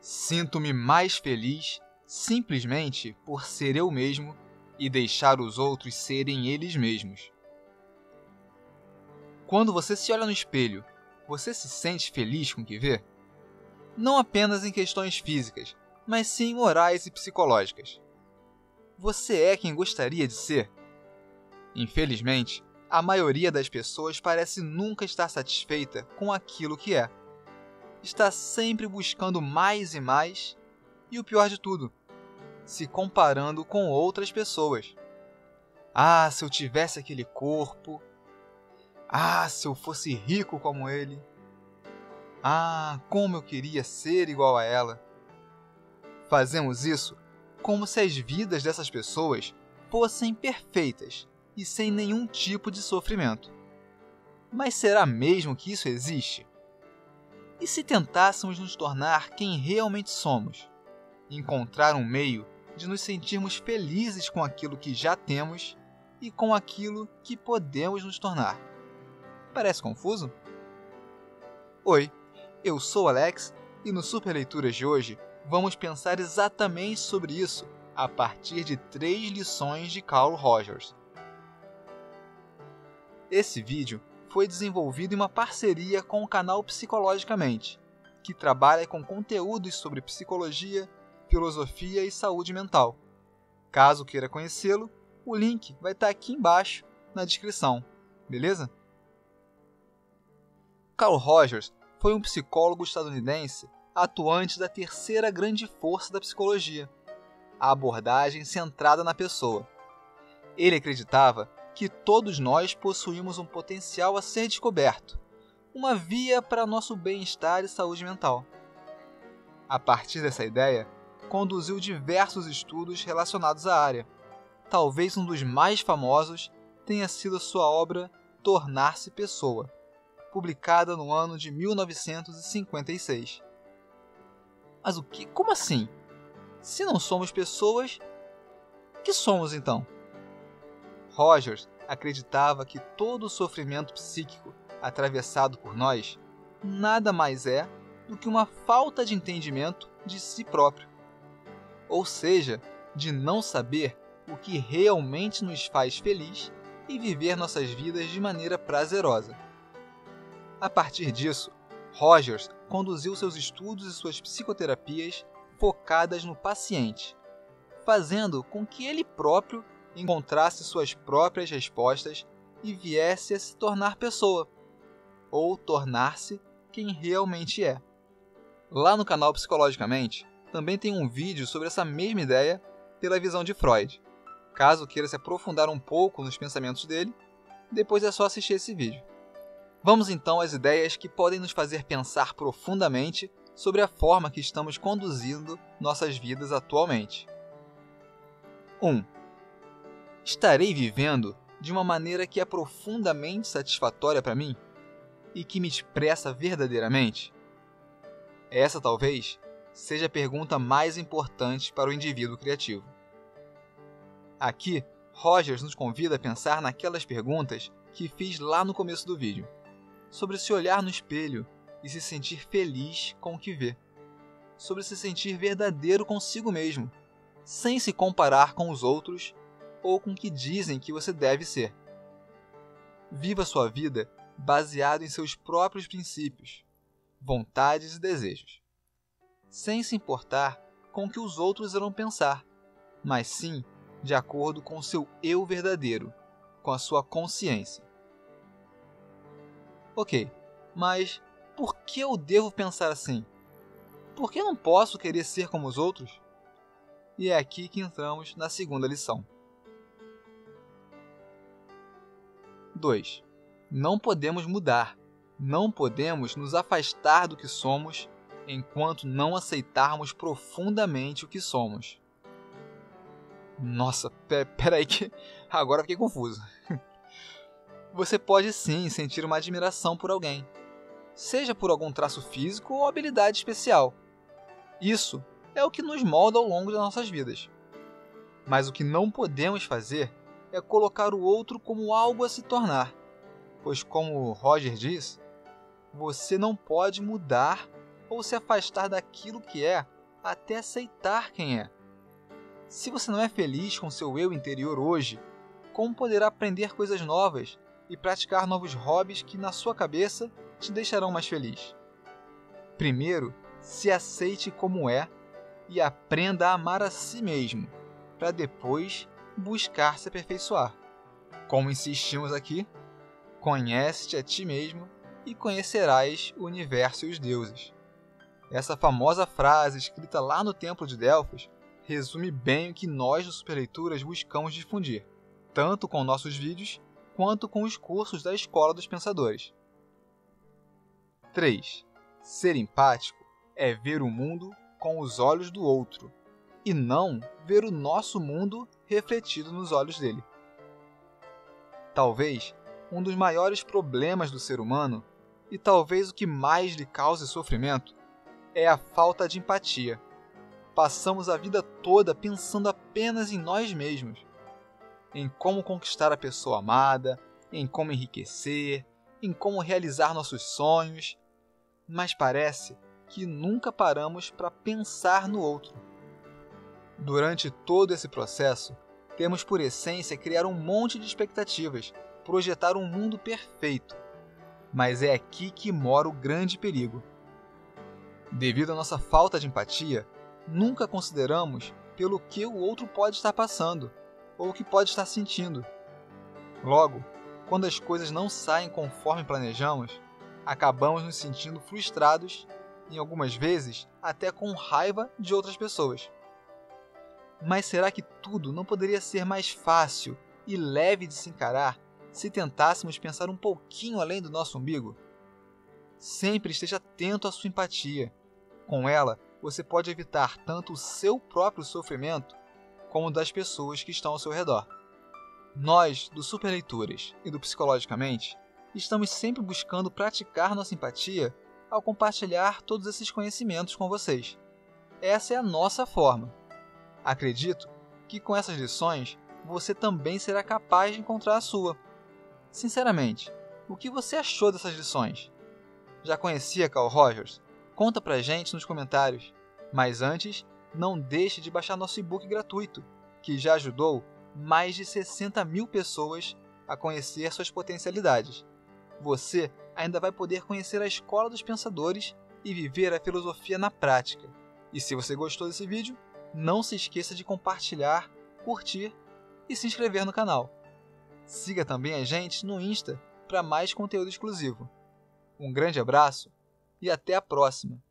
Sinto-me mais feliz simplesmente por ser eu mesmo e deixar os outros serem eles mesmos. Quando você se olha no espelho, você se sente feliz com o que vê? Não apenas em questões físicas, mas sim morais e psicológicas. Você é quem gostaria de ser? Infelizmente, a maioria das pessoas parece nunca estar satisfeita com aquilo que é. Está sempre buscando mais e mais, e o pior de tudo, se comparando com outras pessoas. Ah, se eu tivesse aquele corpo. Ah, se eu fosse rico como ele. Ah, como eu queria ser igual a ela. Fazemos isso como se as vidas dessas pessoas fossem perfeitas e sem nenhum tipo de sofrimento. Mas será mesmo que isso existe? E se tentássemos nos tornar quem realmente somos? Encontrar um meio de nos sentirmos felizes com aquilo que já temos e com aquilo que podemos nos tornar. Parece confuso? Oi, eu sou Alex e no Super Leituras de hoje vamos pensar exatamente sobre isso a partir de três lições de Carl Rogers. Esse vídeo foi desenvolvido em uma parceria com o canal Psicologicamente, que trabalha com conteúdos sobre psicologia, filosofia e saúde mental. Caso queira conhecê-lo, o link vai estar aqui embaixo na descrição, beleza? Carl Rogers foi um psicólogo estadunidense atuante da terceira grande força da psicologia, a abordagem centrada na pessoa. Ele acreditava que todos nós possuímos um potencial a ser descoberto, uma via para nosso bem-estar e saúde mental. A partir dessa ideia, conduziu diversos estudos relacionados à área. Talvez um dos mais famosos tenha sido sua obra Tornar-se Pessoa, publicada no ano de 1956. Mas o que? Como assim? Se não somos pessoas, que somos então? Rogers acreditava que todo o sofrimento psíquico atravessado por nós nada mais é do que uma falta de entendimento de si próprio ou seja, de não saber o que realmente nos faz feliz e viver nossas vidas de maneira prazerosa. A partir disso, Rogers conduziu seus estudos e suas psicoterapias focadas no paciente, fazendo com que ele próprio encontrasse suas próprias respostas e viesse a se tornar pessoa, ou tornar-se quem realmente é. Lá no canal Psicologicamente, também tem um vídeo sobre essa mesma ideia pela visão de Freud. Caso queira se aprofundar um pouco nos pensamentos dele, depois é só assistir esse vídeo. Vamos então às ideias que podem nos fazer pensar profundamente sobre a forma que estamos conduzindo nossas vidas atualmente. 1. Estarei vivendo de uma maneira que é profundamente satisfatória para mim e que me expressa verdadeiramente? Essa talvez seja a pergunta mais importante para o indivíduo criativo. Aqui, Rogers nos convida a pensar naquelas perguntas que fiz lá no começo do vídeo, sobre se olhar no espelho e se sentir feliz com o que vê, sobre se sentir verdadeiro consigo mesmo, sem se comparar com os outros ou com o que dizem que você deve ser. Viva sua vida baseado em seus próprios princípios, vontades e desejos sem se importar com o que os outros irão pensar, mas sim de acordo com o seu eu verdadeiro, com a sua consciência. Ok, mas por que eu devo pensar assim? Por que não posso querer ser como os outros? E é aqui que entramos na segunda lição. 2. Não podemos mudar, não podemos nos afastar do que somos enquanto não aceitarmos profundamente o que somos. Nossa, peraí que agora fiquei confuso. Você pode sim sentir uma admiração por alguém, seja por algum traço físico ou habilidade especial. Isso é o que nos molda ao longo das nossas vidas. Mas o que não podemos fazer é colocar o outro como algo a se tornar, pois, como Roger diz, você não pode mudar ou se afastar daquilo que é até aceitar quem é. Se você não é feliz com seu eu interior hoje, como poderá aprender coisas novas e praticar novos hobbies que, na sua cabeça, te deixarão mais feliz? Primeiro, se aceite como é e aprenda a amar a si mesmo, para depois buscar se aperfeiçoar. Como insistimos aqui, conhece-te a ti mesmo e conhecerás o universo e os deuses. Essa famosa frase escrita lá no Templo de Delfos resume bem o que nós do Superleituras buscamos difundir, tanto com nossos vídeos quanto com os cursos da Escola dos Pensadores. 3. Ser empático é ver o mundo com os olhos do outro e não ver o nosso mundo refletido nos olhos dele. Talvez um dos maiores problemas do ser humano, e talvez o que mais lhe cause sofrimento, é a falta de empatia. Passamos a vida toda pensando apenas em nós mesmos, em como conquistar a pessoa amada, em como enriquecer, em como realizar nossos sonhos, mas parece que nunca paramos para pensar no outro. Durante todo esse processo, temos por essência criar um monte de expectativas, projetar um mundo perfeito. Mas é aqui que mora o grande perigo. Devido à nossa falta de empatia, nunca consideramos pelo que o outro pode estar passando ou o que pode estar sentindo. Logo, quando as coisas não saem conforme planejamos, acabamos nos sentindo frustrados e algumas vezes até com raiva de outras pessoas. Mas será que tudo não poderia ser mais fácil e leve de se encarar se tentássemos pensar um pouquinho além do nosso umbigo? Sempre esteja atento à sua empatia. Com ela, você pode evitar tanto o seu próprio sofrimento como das pessoas que estão ao seu redor. Nós, do Superleituras e do Psicologicamente, estamos sempre buscando praticar nossa empatia ao compartilhar todos esses conhecimentos com vocês. Essa é a nossa forma. Acredito que com essas lições você também será capaz de encontrar a sua. Sinceramente, o que você achou dessas lições? Já conhecia Carl Rogers? Conta pra gente nos comentários. Mas antes, não deixe de baixar nosso e-book gratuito, que já ajudou mais de 60 mil pessoas a conhecer suas potencialidades. Você ainda vai poder conhecer a escola dos pensadores e viver a filosofia na prática. E se você gostou desse vídeo, não se esqueça de compartilhar, curtir e se inscrever no canal. Siga também a gente no Insta para mais conteúdo exclusivo. Um grande abraço e até a próxima!